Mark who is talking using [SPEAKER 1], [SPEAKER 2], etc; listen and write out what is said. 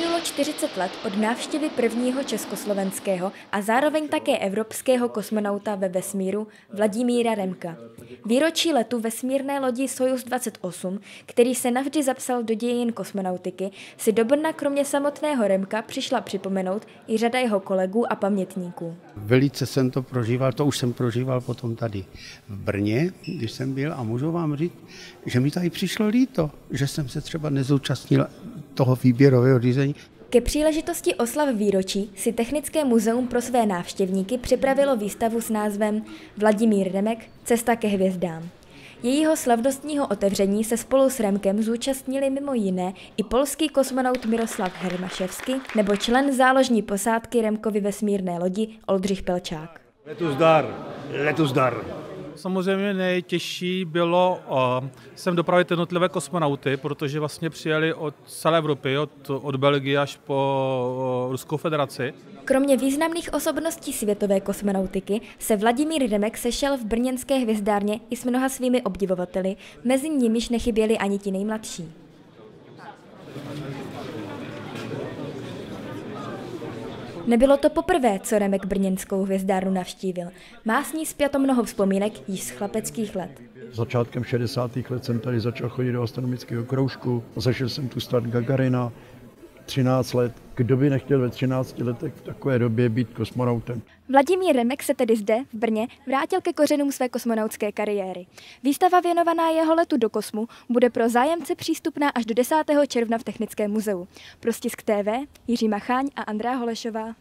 [SPEAKER 1] Uplynulo 40 let od návštěvy prvního československého a zároveň také evropského kosmonauta ve vesmíru Vladimíra Remka. Výročí letu vesmírné lodi Sojus 28, který se navždy zapsal do dějin kosmonautiky, si do Brna kromě samotného Remka přišla připomenout i řada jeho kolegů a pamětníků.
[SPEAKER 2] Velice jsem to prožíval, to už jsem prožíval potom tady v Brně, když jsem byl a můžu vám říct, že mi tady přišlo líto, že jsem se třeba nezúčastnil toho výběrového řízení.
[SPEAKER 1] Ke příležitosti oslav výročí si Technické muzeum pro své návštěvníky připravilo výstavu s názvem Vladimír Remek – Cesta ke hvězdám. Jejího slavnostního otevření se spolu s Remkem zúčastnili mimo jiné i polský kosmonaut Miroslav Hermaševsky nebo člen záložní posádky Remkovy vesmírné lodi Oldřich Pelčák.
[SPEAKER 3] Letu zdar, letu zdar.
[SPEAKER 4] Samozřejmě nejtěžší bylo uh, sem dopravit jednotlivé kosmonauty, protože vlastně přijeli od celé Evropy, od, od Belgie až po uh, Ruskou federaci.
[SPEAKER 1] Kromě významných osobností světové kosmonautiky se Vladimír Remek sešel v brněnské hvězdárně i s mnoha svými obdivovateli, mezi nimiž nechyběli ani ti nejmladší. Nebylo to poprvé, co Remek brněnskou hvězdárnu navštívil. Má s ní zpěto mnoho vzpomínek již z chlapeckých let.
[SPEAKER 5] Začátkem 60. let jsem tady začal chodit do astronomického kroužku, zašel jsem tu start Gagarina, 13 let. Kdo by nechtěl ve 13 letech v takové době být kosmonautem?
[SPEAKER 1] Vladimír Remek se tedy zde, v Brně, vrátil ke kořenům své kosmonautské kariéry. Výstava věnovaná jeho letu do kosmu bude pro zájemce přístupná až do 10. června v Technickém muzeu. Pro stisk TV Jiří Macháň a Andrá Holešová.